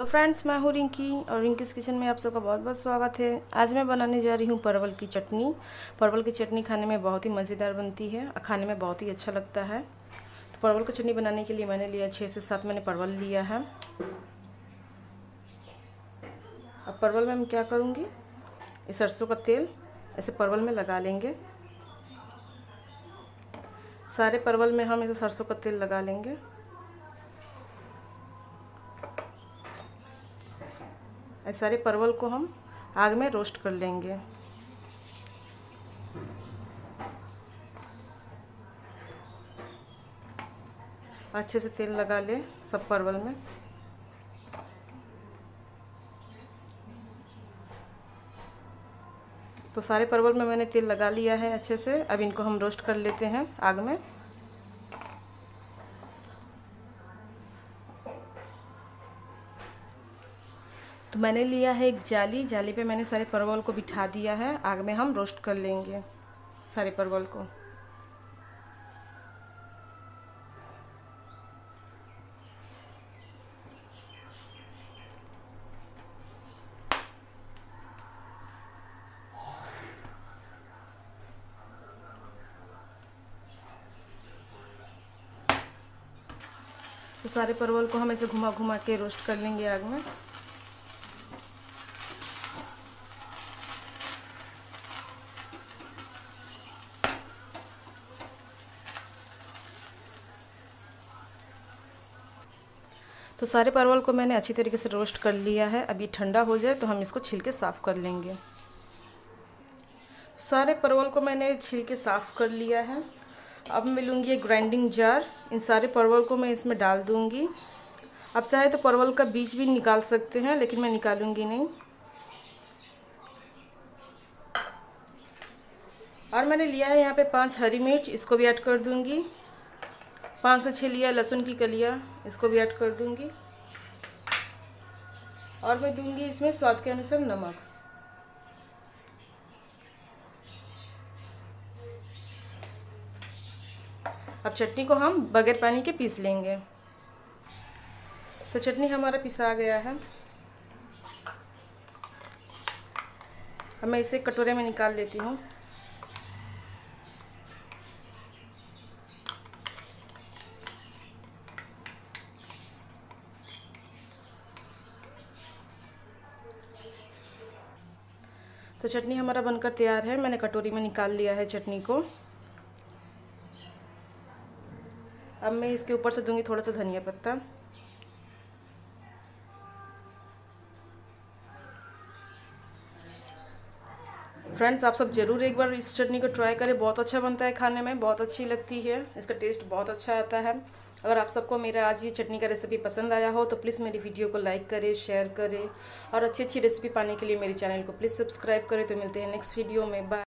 तो फ्रेंड्स, मैं हूँ रिंकी और रिंकीस किचन में आप सबका बहुत बहुत स्वागत है। आज मैं बनाने जा रही हूँ परवल की चटनी। परवल की चटनी खाने में बहुत ही मज़ेदार बनती है और खाने में बहुत ही अच्छा लगता है। तो परवल की चटनी बनाने के लिए मैंने लिया छः से सात मैंने परवल लिया है। अब परवल में मैं क्या करूँगी? इस सरसों का तेल ऐसे परवल में लगा लेंगे। सारे परवल में हम ऐसे सरसों का तेल लगा लेंगे। सारे परवल को हम आग में रोस्ट कर लेंगे। अच्छे से तेल लगा ले सब परवल में। तो सारे परवल में मैंने तेल लगा लिया है अच्छे से। अब इनको हम रोस्ट कर लेते हैं आग में। तो मैंने लिया है एक जाली। जाली पे मैंने सारे परवल को बिठा दिया है। आग में हम रोस्ट कर लेंगे सारे परवल को। तो सारे परवल को हम ऐसे घुमा घुमा के रोस्ट कर लेंगे आग में। तो सारे परवल को मैंने अच्छी तरीके से रोस्ट कर लिया है। अभी ठंडा हो जाए तो हम इसको छिल के साफ़ कर लेंगे। सारे परवल को मैंने छिल के साफ़ कर लिया है। अब मैं लूँगी एक ग्राइंडिंग जार इन सारे परवल को मैं इसमें डाल दूँगी। आप चाहे तो परवल का बीज भी निकाल सकते हैं, लेकिन मैं निकालूँगी नहीं। और मैंने लिया है यहाँ पे पाँच हरी मिर्च, इसको भी ऐड कर दूँगी। पाँच से छः लिया लहसुन की कलिया, इसको भी ऐड कर दूँगी। और मैं दूँगी इसमें स्वाद के अनुसार नमक। अब चटनी को हम बगैर पानी के पीस लेंगे। तो चटनी हमारा पिसा गया है। अब मैं इसे कटोरे में निकाल लेती हूँ। तो चटनी हमारा बनकर तैयार है। मैंने कटोरी में निकाल लिया है चटनी को। अब मैं इसके ऊपर से दूँगी थोड़ा सा धनिया पत्ता। फ्रेंड्स आप सब ज़रूर एक बार इस चटनी को ट्राई करें। बहुत अच्छा बनता है खाने में, बहुत अच्छी लगती है। इसका टेस्ट बहुत अच्छा आता है। अगर आप सबको मेरा आज ये चटनी का रेसिपी पसंद आया हो तो प्लीज़ मेरी वीडियो को लाइक करें शेयर करें। और अच्छी अच्छी रेसिपी पाने के लिए मेरे चैनल को प्लीज़ सब्सक्राइब करें। तो मिलते हैं नेक्स्ट वीडियो में। बाय